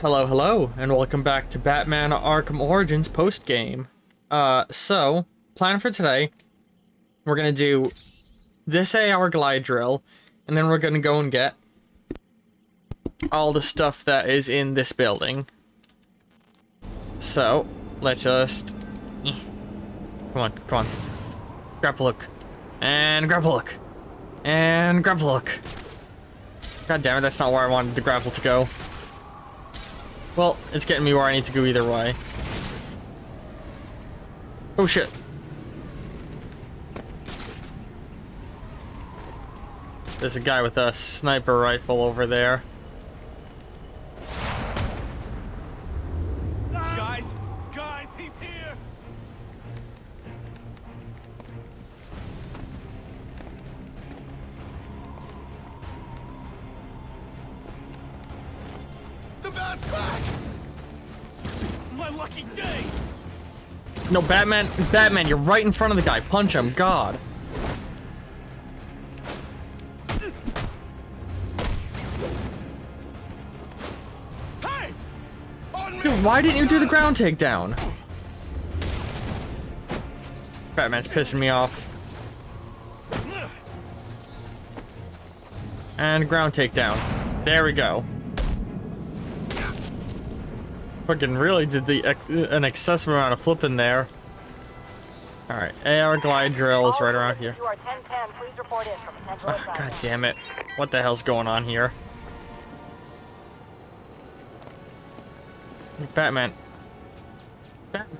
Hello, hello, and welcome back to Batman Arkham Origins post-game. Uh, so, plan for today, we're gonna do this eight-hour glide drill, and then we're gonna go and get all the stuff that is in this building. So, let's just... Come on, come on. Grapple hook. And grapple hook. And grapple hook. God damn it, that's not where I wanted the grapple to go. Well, it's getting me where I need to go either way. Oh shit. There's a guy with a sniper rifle over there. No, Batman, Batman, you're right in front of the guy. Punch him, God. Dude, why didn't you do the ground takedown? Batman's pissing me off. And ground takedown. There we go. Fucking really did the ex an excessive amount of flipping there. Alright, AR glide drill is right around here. You are 1010. Please report in for potential Ah, God damn it. What the hell's going on here? Batman. Batman.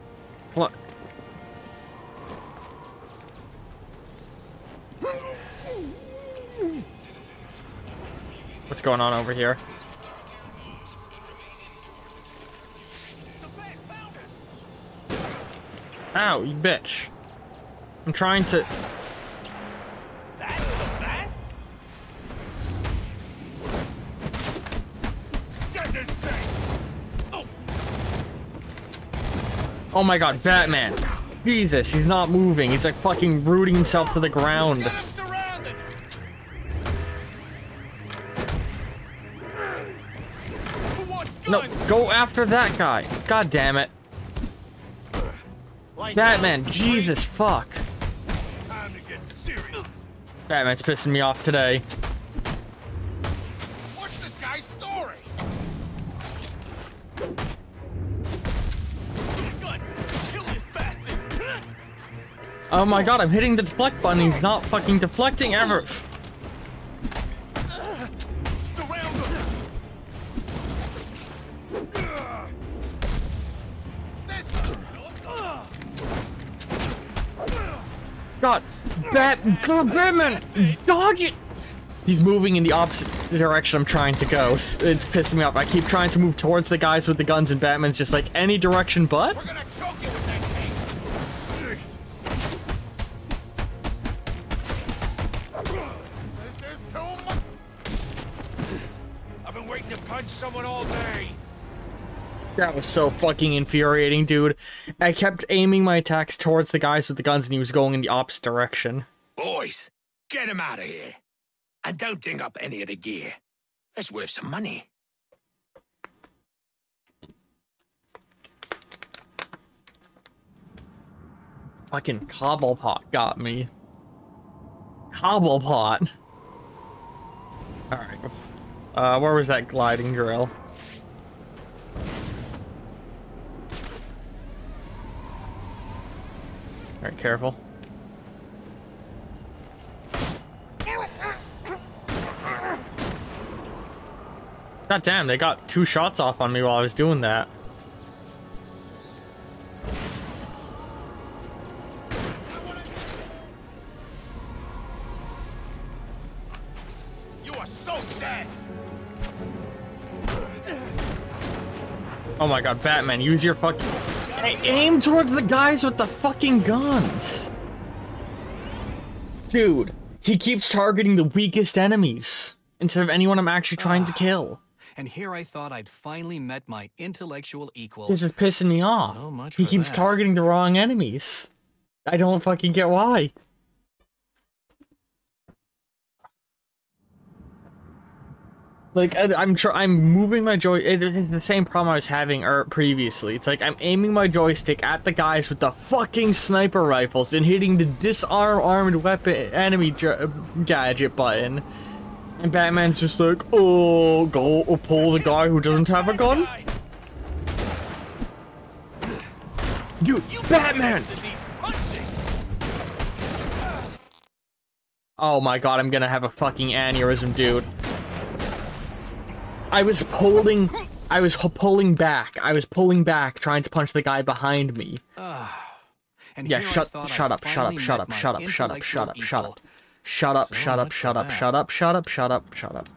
What's going on over here? Ow, you bitch. I'm trying to... Oh, my god, Batman. Jesus, he's not moving. He's like fucking rooting himself to the ground. No, go after that guy. God damn it. Batman. Jesus fuck. Time to get serious. Batman's pissing me off today. What's this guy's story? Kill this bastard! Oh my god, I'm hitting the deflect button. He's not fucking deflecting ever. Bat, God, Batman, dodge it. He's moving in the opposite direction I'm trying to go. It's pissing me off. I keep trying to move towards the guys with the guns, and Batman's just like any direction but. We're gonna choke you with that thing! This is too much! I've been waiting to punch someone all day! That was so fucking infuriating, dude. I kept aiming my attacks towards the guys with the guns, and he was going in the opposite direction. Boys, get him out of here. And don't ding up any of the gear. That's worth some money. Fucking Cobblepot got me. Cobblepot. Alright. Uh, where was that gliding drill? Alright, careful. God damn, they got two shots off on me while I was doing that. You are so dead! Oh my god, Batman, use your fucking... Hey, aim towards the guys with the fucking guns! Dude, he keeps targeting the weakest enemies instead of anyone I'm actually trying to kill. And here I thought I'd finally met my intellectual equal. This is pissing me off. So much he keeps that. targeting the wrong enemies. I don't fucking get why. Like I, I'm tr- I'm moving my joy. It's the same problem I was having er, previously. It's like I'm aiming my joystick at the guys with the fucking sniper rifles and hitting the disarm armed weapon enemy gadget button, and Batman's just like, oh, go or pull the guy who doesn't have a gun. Dude, you Batman! Oh my god, I'm gonna have a fucking aneurysm, dude. I was pulling, I was pulling back. I was pulling back, trying to punch the guy behind me. Ah. And Yeah, I shut, thought shut up, shut up, shut up, shut up, shut up, shut up, shut up. Shut up, So shut up, shut up, that. shut up, shut up, shut up, shut up.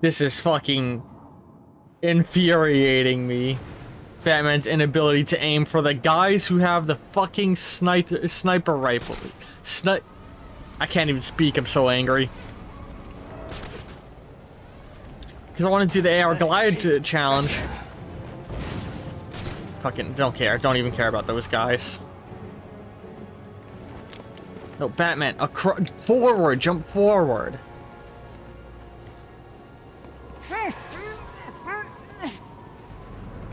This is fucking infuriating me. Batman's inability to aim for the guys who have the fucking sniper sniper rifle. Sni- I can't even speak, I'm so angry. Because I want to do the AR Goliath uh, challenge. Fucking don't care. Don't even care about those guys. No, Batman, acro- forward, jump forward.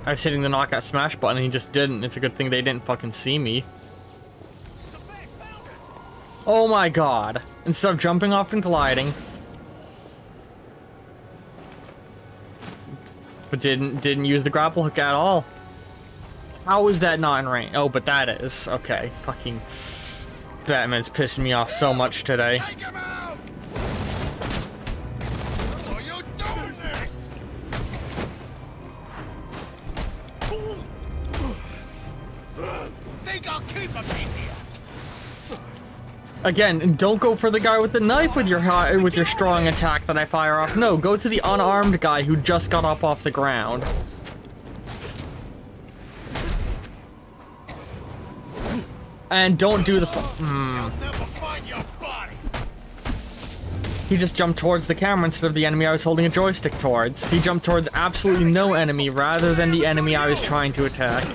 I was hitting the knockout smash button and he just didn't. It's a good thing they didn't fucking see me. Oh my god. Instead of jumping off and gliding. But didn't didn't use the grapple hook at all. How is that not in range? Oh, but that is. Okay, fucking Batman's pissing me off so much today. Take him out! How are you doing this? Think I'll keep a piece of you? Again, don't go for the guy with the knife with your high, with your strong attack that I fire off. No, go to the unarmed guy who just got up off the ground. And don't do the. body. Hmm. He just jumped towards the camera instead of the enemy I was holding a joystick towards. He jumped towards absolutely no enemy rather than the enemy I was trying to attack.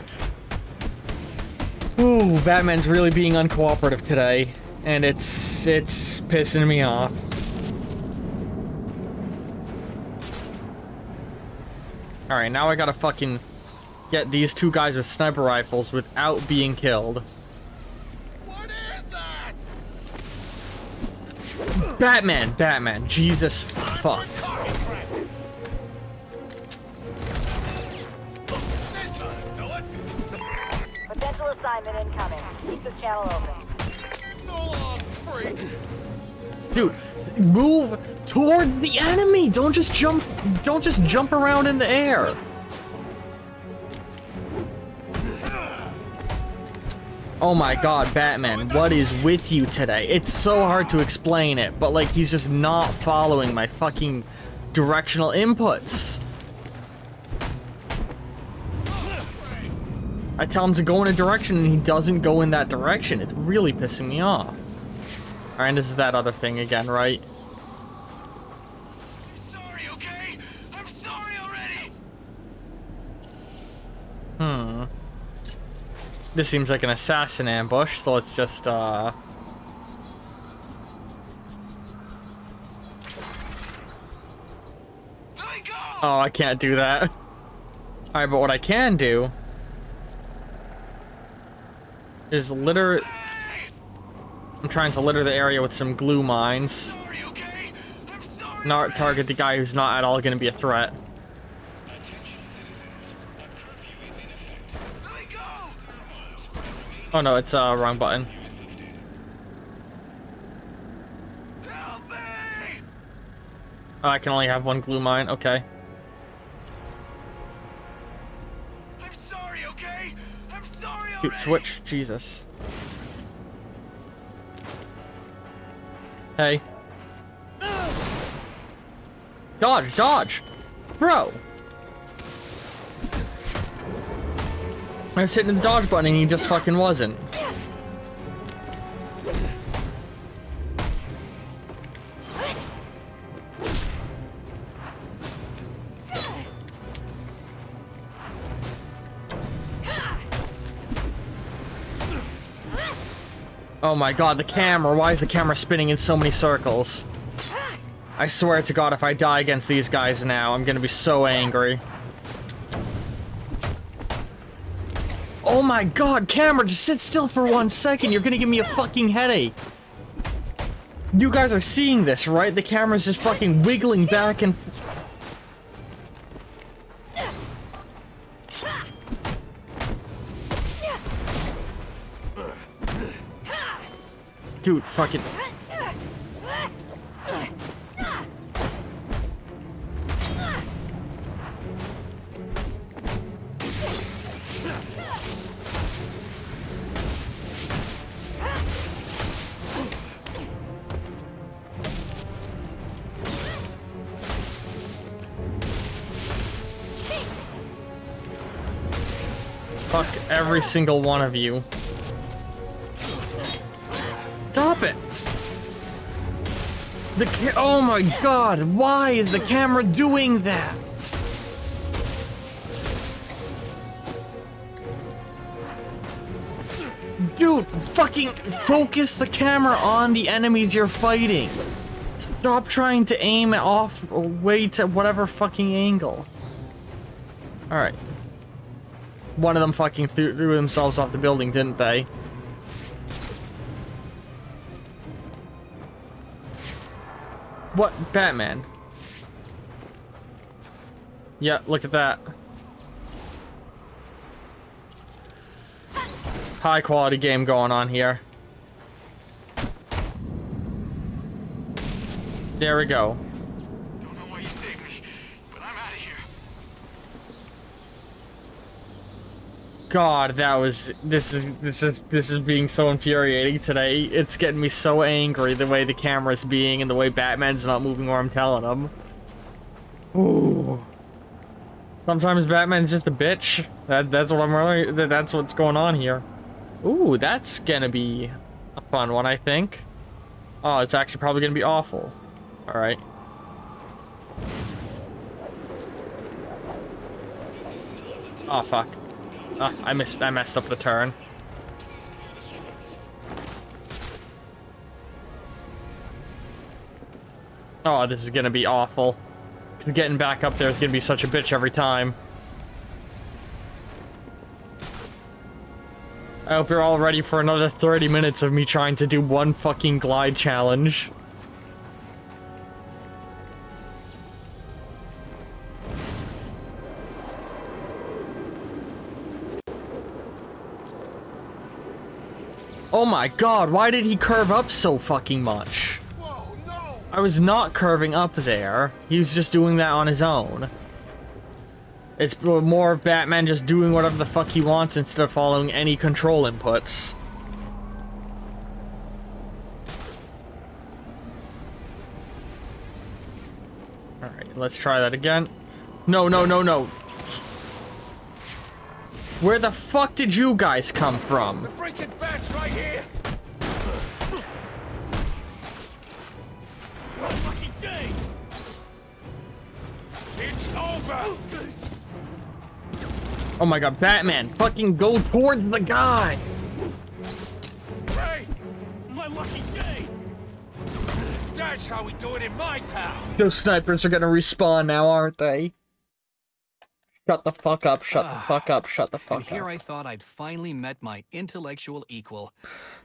Ooh, Batman's really being uncooperative today, and it's it's pissing me off. All right, now I gotta fucking get these two guys with sniper rifles without being killed. Batman, Batman, Jesus fuck. Target practice. This ought to do it. Potential assignment incoming. Keep this channel open. So long, freak. Dude, move towards the enemy. Don't just jump. Don't just jump around in the air. Oh my god, Batman, what is with you today? It's so hard to explain it, but like he's just not following my fucking directional inputs. I tell him to go in a direction and he doesn't go in that direction. It's really pissing me off. Alright, and this is that other thing again, right? Sorry, okay? I'm sorry already. Hmm. This seems like an assassin ambush, so let's just, uh... Let me go. Oh, I can't do that. Alright, but what I can do... is litter... I'm trying to litter the area with some glue mines. Sorry, okay? I'm sorry. Not target the guy who's not at all gonna be a threat. Oh no, it's, uh, wrong button. Help me. Oh, I can only have one glue mine, okay. I'm sorry, okay? I'm sorry already. Dude, switch, Jesus. Hey. Dodge, dodge! Bro! I was hitting the dodge button and he just fucking wasn't. Oh my god, the camera. Why is the camera spinning in so many circles? I swear to God, if I die against these guys now, I'm gonna be so angry. Oh my god, camera, just sit still for one second. You're gonna give me a fucking headache. You guys are seeing this, right? The camera's just fucking wiggling back and... Dude, fucking... single one of you. Stop it! The Oh my god, why is the camera doing that? Dude, fucking focus the camera on the enemies you're fighting. Stop trying to aim off way to whatever fucking angle. Alright. One of them fucking threw, threw themselves off the building, didn't they? What? Batman? Yeah, look at that. High quality game going on here. There we go. Don't know why you saved me, but I'm out of here. God, that was this is this is this is being so infuriating today. It's getting me so angry the way the camera's being and the way Batman's not moving where I'm telling him. Ooh. Sometimes Batman's just a bitch. That that's what I'm really that, that's what's going on here. Ooh, that's gonna be a fun one, I think. Oh, it's actually probably gonna be awful. All right. Oh fuck. Ah, I missed. I messed up the turn. Oh, this is gonna be awful. Because getting back up there is gonna be such a bitch every time. I hope you're all ready for another 30 minutes of me trying to do one fucking glide challenge. Oh my god, why did he curve up so fucking much? Whoa, no! I was not curving up there. He was just doing that on his own. It's more of Batman just doing whatever the fuck he wants instead of following any control inputs. Alright, let's try that again. No, no, no, no. Where the fuck did you guys come from? Freaking bat's right here! Lucky day! It's over! Oh my god, Batman, fucking go towards the guy! Hey! My lucky day! That's how we do it in my town! Those snipers are gonna respawn now, aren't they? Shut the fuck up, shut the ah. fuck up, shut the And fuck here up. I thought I'd finally met my intellectual equal.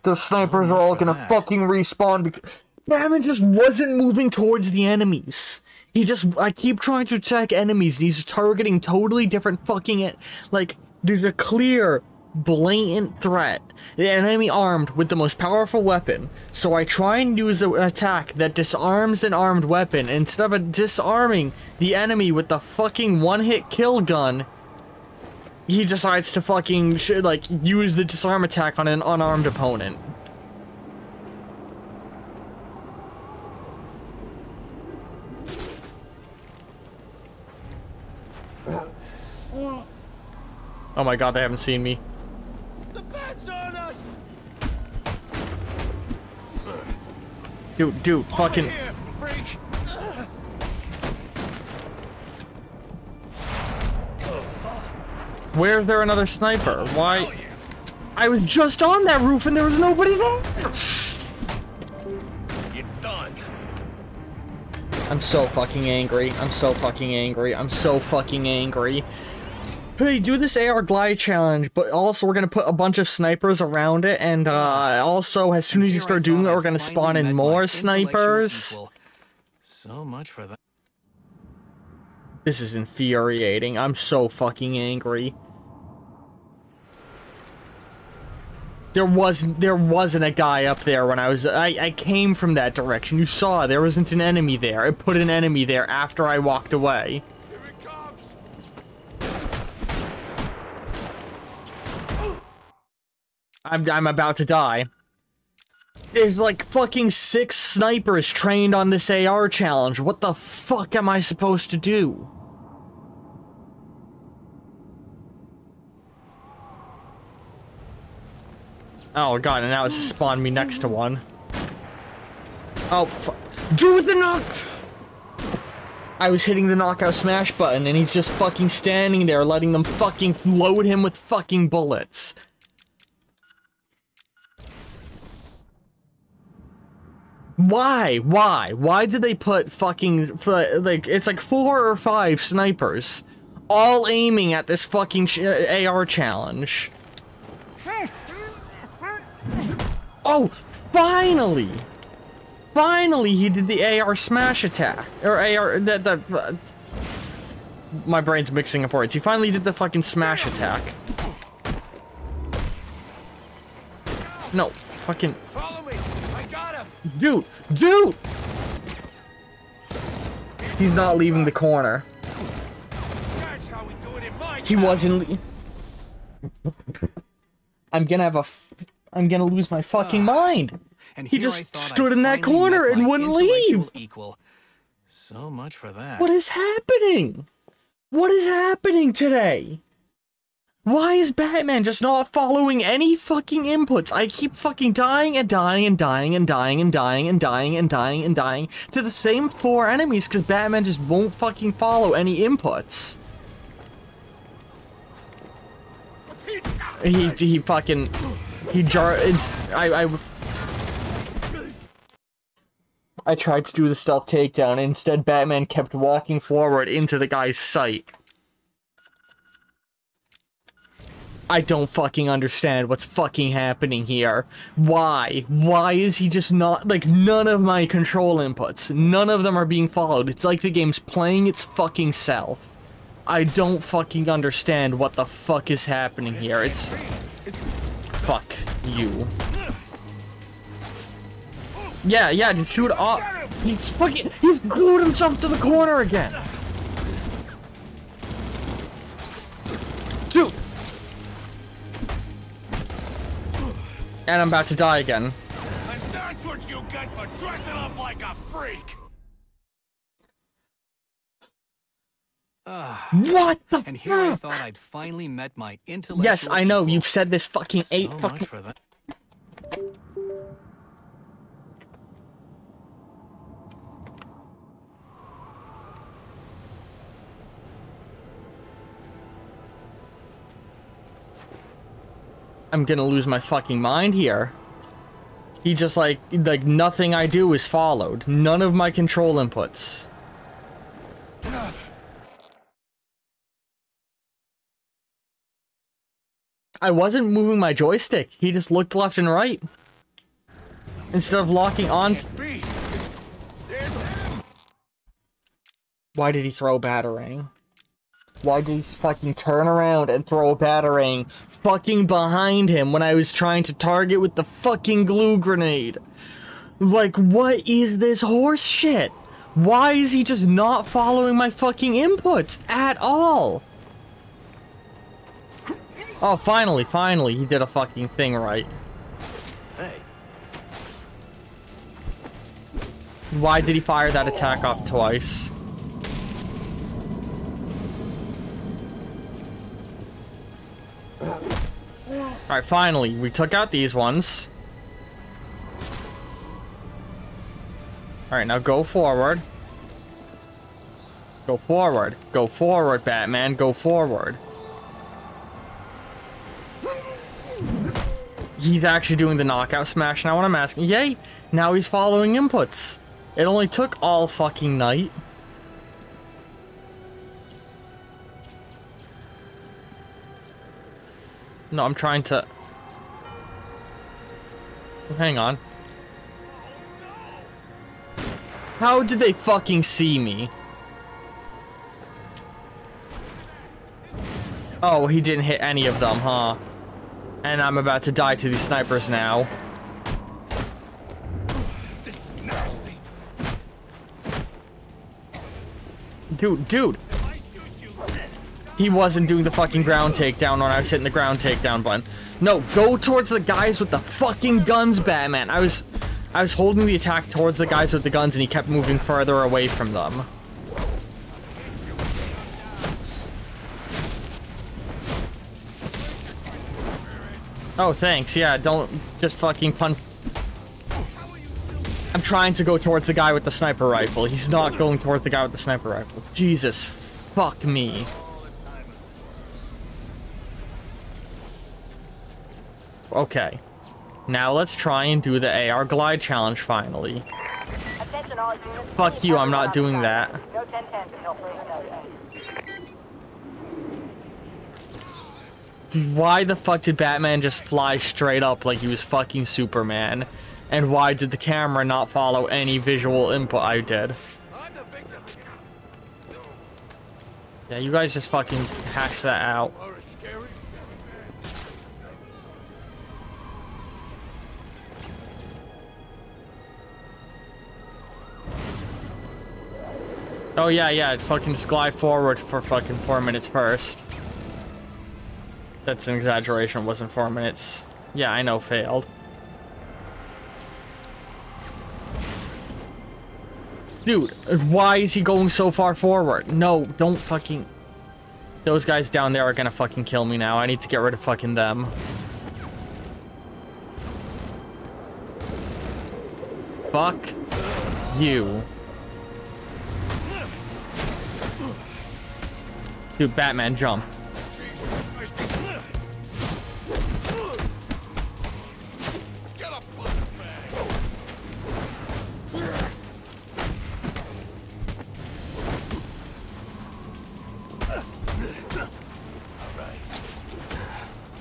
Those snipers are all gonna that. fucking respawn because Batman just wasn't moving towards the enemies. He just, I keep trying to attack enemies and he's targeting totally different fucking, it. like, there's a clear, blatant threat. The enemy armed with the most powerful weapon. So I try and use an attack that disarms an armed weapon instead of disarming the enemy with the fucking one-hit kill gun. He decides to fucking, sh- like, use the disarm attack on an unarmed opponent. Uh, oh my god, they haven't seen me. Dude, dude, fucking. Here! Where's there another sniper? Why? I was just on that roof and there was nobody there! You're done. I'm so fucking angry. I'm so fucking angry. I'm so fucking angry. Hey, do this AR glide challenge, but also we're gonna put a bunch of snipers around it, and uh, also as soon as you start doing it, we're gonna spawn in more snipers. So much for that. This is infuriating. I'm so fucking angry. There wasn't there wasn't a guy up there when I was I, I came from that direction. You saw there wasn't an enemy there. I put an enemy there after I walked away. Here it comes! I'm I'm about to die. There's like fucking six snipers trained on this AR challenge. What the fuck am I supposed to do? Oh god, and now it's spawned me next to one. Oh, fu- do the knock! I was hitting the knockout smash button and he's just fucking standing there letting them fucking load him with fucking bullets. Why? Why? Why did they put fucking like it's like four or five snipers, all aiming at this fucking ch AR challenge? Oh, finally! Finally, he did the AR smash attack or AR that the. Uh, my brain's mixing up words. He finally did the fucking smash attack. No, fucking. Follow me! I got him! Dude! Dude! He's not leaving the corner. That's how we do it in my He wasn't. le- I'm gonna have a. F- I'm gonna lose my fucking ah. mind. And He just stood in that corner and wouldn't leave. Equal. So much for that. What is happening? What is happening today? Why is Batman just not following any fucking inputs? I keep fucking dying and dying and dying and dying and dying and dying and dying and dying to the same four enemies because Batman just won't fucking follow any inputs. He he fucking he jar it's I I I tried to do the stealth takedown instead Batman kept walking forward into the guy's sight. I don't fucking understand what's fucking happening here. Why? Why is he just not like none of my control inputs? None of them are being followed. It's like the game's playing its fucking self. I don't fucking understand what the fuck is happening here. It's fuck you. Yeah, yeah, just shoot off. He's fucking he's glued himself to the corner again. And I'm about to die again. And that's what you get for dressing up like a freak! What the And here I thought I'd finally met my intellectual Yes, I know. equal. You've said this fucking eight so fucking I'm gonna lose my fucking mind here. He just like like nothing I do is followed. None of my control inputs. I wasn't moving my joystick. He just looked left and right. Instead of locking on. Why did he throw a batarang? Why did he fucking turn around and throw a batarang fucking behind him when I was trying to target with the fucking glue grenade? Like, what is this horse shit? Why is he just not following my fucking inputs at all? Oh, finally, finally, he did a fucking thing right. Hey, Why did he fire that attack off twice? Alright, finally, we took out these ones. Alright, now go forward. Go forward. Go forward, Batman. Go forward. He's actually doing the knockout smash now, what I'm asking. Yay! Now he's following inputs. It only took all fucking night. No, I'm trying to... Hang on. How did they fucking see me? Oh, he didn't hit any of them, huh? And I'm about to die to these snipers now. Dude, dude. He wasn't doing the fucking ground takedown when I was hitting the ground takedown button. No, go towards the guys with the fucking guns, Batman. I was I was holding the attack towards the guys with the guns and he kept moving further away from them. Oh, thanks. Yeah, don't just fucking punch. I'm trying to go towards the guy with the sniper rifle. He's not going towards the guy with the sniper rifle. Jesus, fuck me. Okay. Now let's try and do the AR glide challenge finally. Attention all units. Fuck you, I'm not doing that. No 1010 until. Why the fuck did Batman just fly straight up like he was fucking Superman? And why did the camera not follow any visual input I did? Yeah, you guys just fucking hash that out. Oh yeah, yeah, fucking just glide forward for fucking four minutes first. That's an exaggeration, it wasn't four minutes. Yeah, I know, failed. Dude, why is he going so far forward? No, don't fucking... Those guys down there are gonna fucking kill me now. I need to get rid of fucking them. Fuck you. Dude, Batman, jump.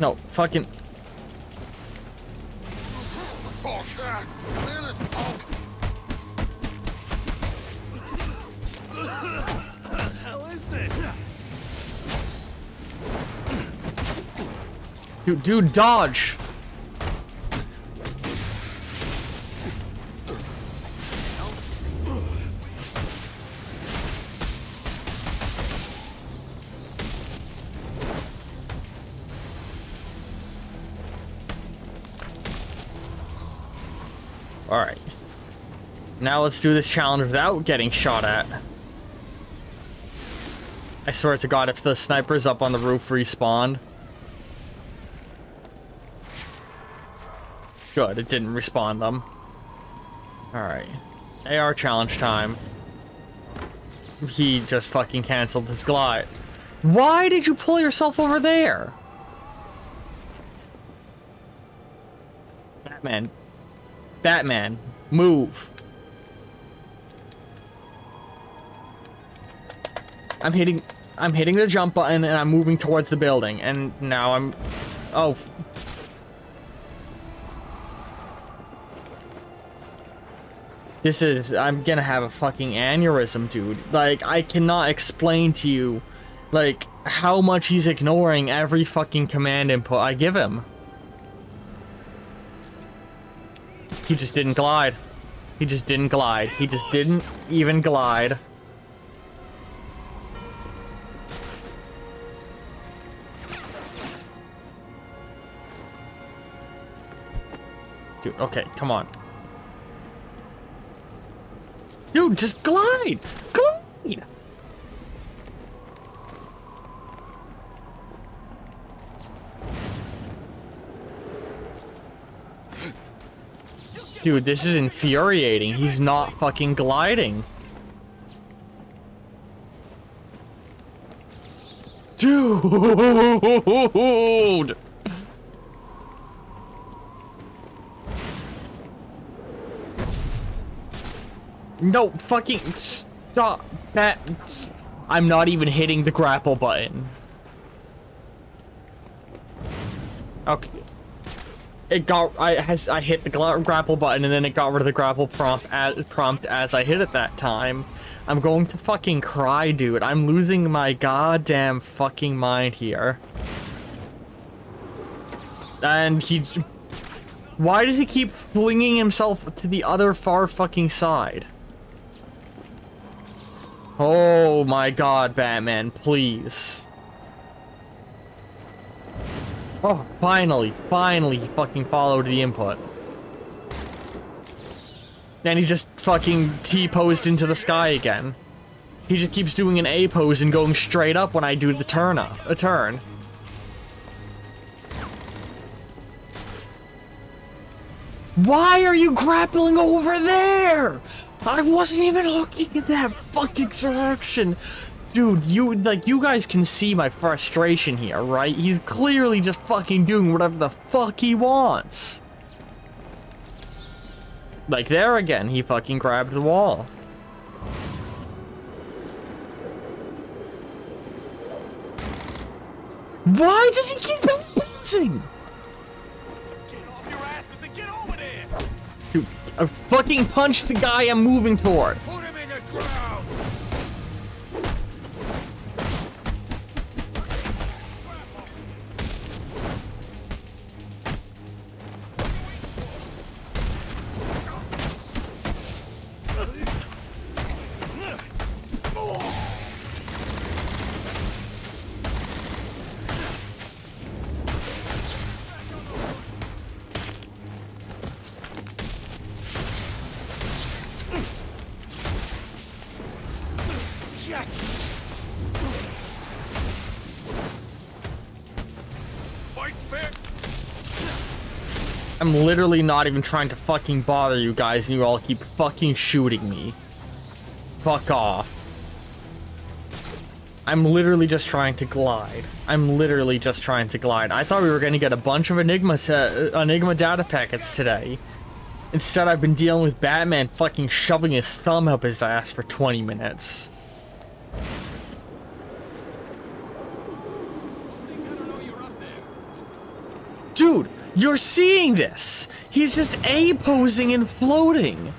No, fucking... Dude, dude, dodge! Alright. Now let's do this challenge without getting shot at. I swear to god, if the sniper's up on the roof respawn. Good, it didn't respawn them. Alright. AR challenge time. He just fucking canceled his glide. Why did you pull yourself over there? Batman. Batman, move. I'm hitting I'm hitting the jump button and I'm moving towards the building and now I'm oh This is I'm gonna have a fucking aneurysm, dude. Like I cannot explain to you like how much he's ignoring every fucking command input I give him. He just didn't glide. He just didn't glide. He just didn't even glide. Dude, okay, come on. Dude, just glide! Glide! Dude, this is infuriating. He's not fucking gliding. Dude! No, fucking stop that. I'm not even hitting the grapple button. Okay. It got I has I hit the grapple button and then it got rid of the grapple prompt as prompt as I hit it that time. I'm going to fucking cry, dude. I'm losing my goddamn fucking mind here. And he why does he keep flinging himself to the other far fucking side? Oh my god, Batman, please. Oh, finally, finally he fucking followed the input. And he just fucking T-posed into the sky again. He just keeps doing an A pose and going straight up when I do the turn up, a turn. Why are you grappling over there? I wasn't even looking at that fucking direction. Dude, you, like, you guys can see my frustration here, right? He's clearly just fucking doing whatever the fuck he wants. Like, there again, he fucking grabbed the wall. Why does he keep bouncing? I fucking punched the guy I'm moving toward. I'm literally not even trying to fucking bother you guys, and you all keep fucking shooting me. Fuck off. I'm literally just trying to glide. I'm literally just trying to glide. I thought we were gonna get a bunch of Enigma set, uh, Enigma data packets today. Instead, I've been dealing with Batman fucking shoving his thumb up his ass for 20 minutes. Dude, you're seeing this! He's just A-posing and floating!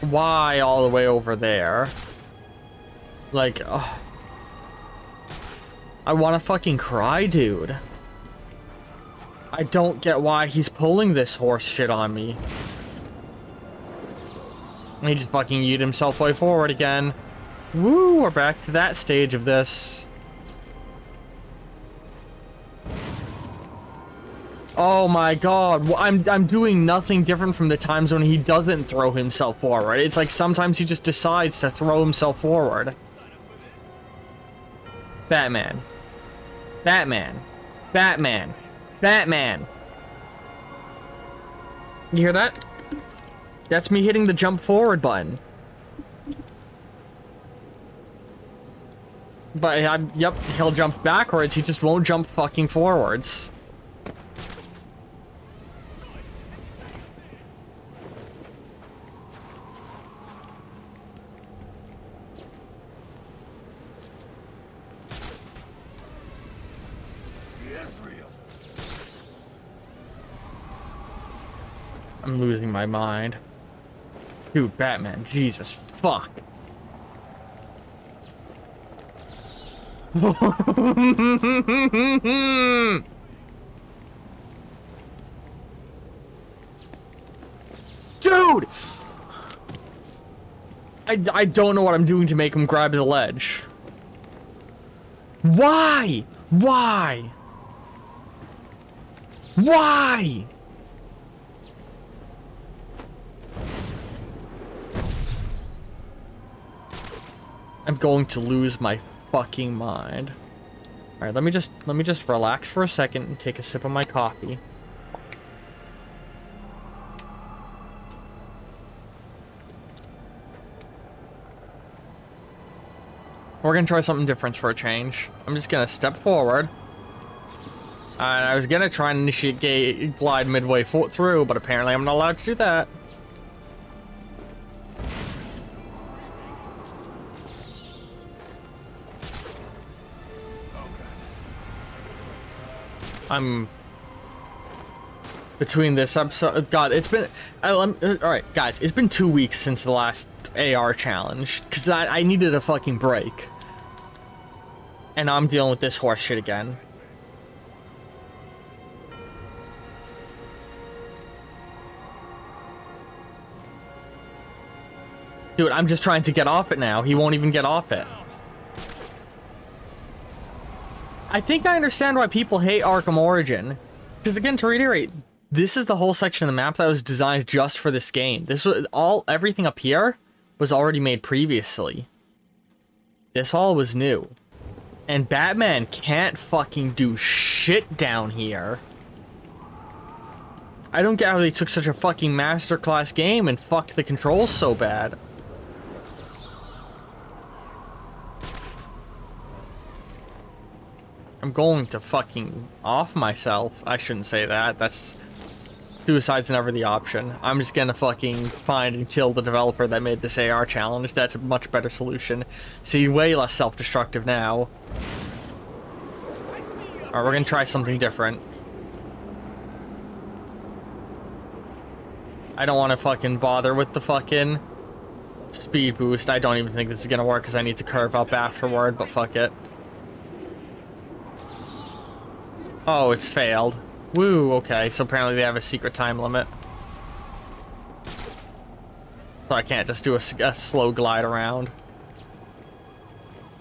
Why all the way over there? Like, ugh. I want to fucking cry, dude. I don't get why he's pulling this horse shit on me. He just fucking yeet himself way forward again. Woo, we're back to that stage of this. Oh my god, I'm, I'm doing nothing different from the times when he doesn't throw himself forward. It's like sometimes he just decides to throw himself forward. Batman. Batman. Batman. Batman. You hear that? That's me hitting the jump forward button. But, I'm, yep, he'll jump backwards, he just won't jump fucking forwards. I'm losing my mind. Dude, Batman, Jesus, fuck. Dude! I, I don't know what I'm doing to make him grab the ledge. Why? Why? Why? I'm going to lose my fucking mind. Alright, let me just let me just relax for a second and take a sip of my coffee. We're gonna try something different for a change. I'm just gonna step forward. And I was gonna try and initiate glide midway through, but apparently I'm not allowed to do that. I'm between this episode. God, it's been. Uh, I, uh, all right, guys, it's been two weeks since the last AR challenge because I, I needed a fucking break, and I'm dealing with this horse shit again. Dude, I'm just trying to get off it now. He won't even get off it. I think I understand why people hate Arkham Origin. Because again, to reiterate, this is the whole section of the map that was designed just for this game. This was all everything up here was already made previously. This all was new. And Batman can't fucking do shit down here. I don't get how they took such a fucking masterclass game and fucked the controls so bad. I'm going to fucking off myself. I shouldn't say that. That's suicide's never the option. I'm just gonna fucking find and kill the developer that made this AR challenge. That's a much better solution. See, way less self-destructive now. Alright, we're gonna try something different. I don't want to fucking bother with the fucking speed boost. I don't even think this is gonna work because I need to curve up afterward, but fuck it. Oh, it's failed. Woo, okay, so apparently they have a secret time limit. So I can't just do a, a slow glide around.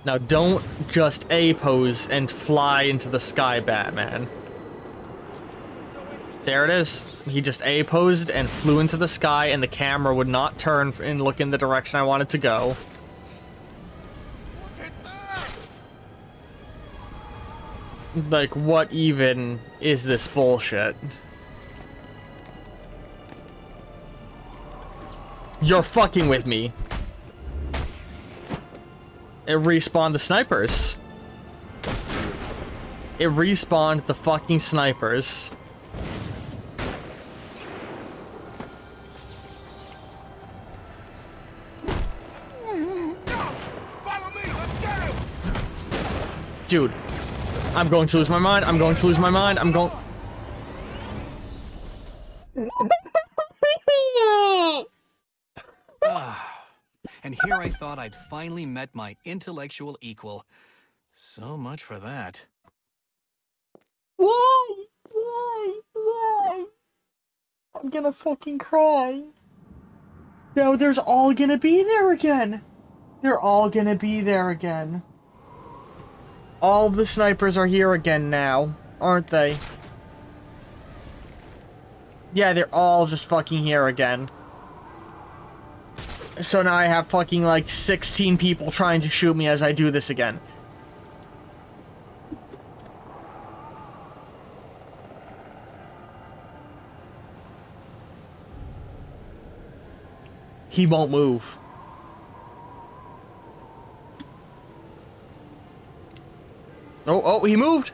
Now don't just A-pose and fly into the sky, Batman. There it is. He just A-posed and flew into the sky and the camera would not turn and look in the direction I wanted to go. Like, what even is this bullshit? You're fucking with me. It respawned the snipers. It respawned the fucking snipers. Follow me, let's get him! Dude, I'm going to lose my mind. I'm going to lose my mind. I'm going... Ah, and here I thought I'd finally met my intellectual equal. So much for that. Why? Why? Why? I'm gonna fucking cry. No, there's all gonna be there again. They're all gonna be there again. All the snipers are here again now, aren't they? Yeah, they're all just fucking here again. So now I have fucking like 16 people trying to shoot me as I do this again. He won't move. Oh, oh, he moved!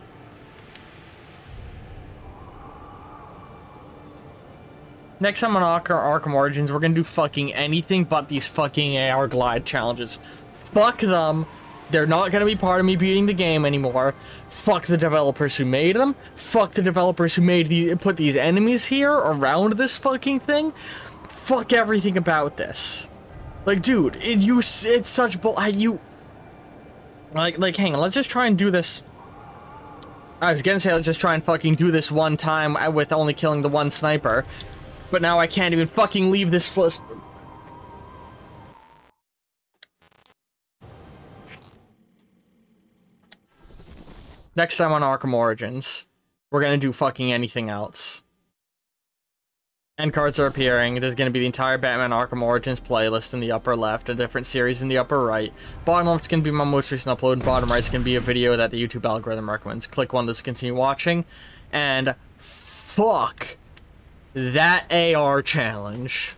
Next time on Arkham, Arkham Origins, we're gonna do fucking anything but these fucking AR glide challenges. Fuck them. They're not gonna be part of me beating the game anymore. Fuck the developers who made them. Fuck the developers who made these, put these enemies here around this fucking thing. Fuck everything about this. Like, dude, it, you, it's such bull. You, like, like, hang on. Let's just try and do this. I was gonna say let's just try and fucking do this one time with only killing the one sniper. But now I can't even fucking leave this first. Next time on Arkham Origins, we're gonna do fucking anything else. End cards are appearing. There's going to be the entire Batman Arkham Origins playlist in the upper left, a different series in the upper right. Bottom left's going to be my most recent upload, and bottom right's going to be a video that the YouTube algorithm recommends. Click one to continue watching, and fuck that AR challenge.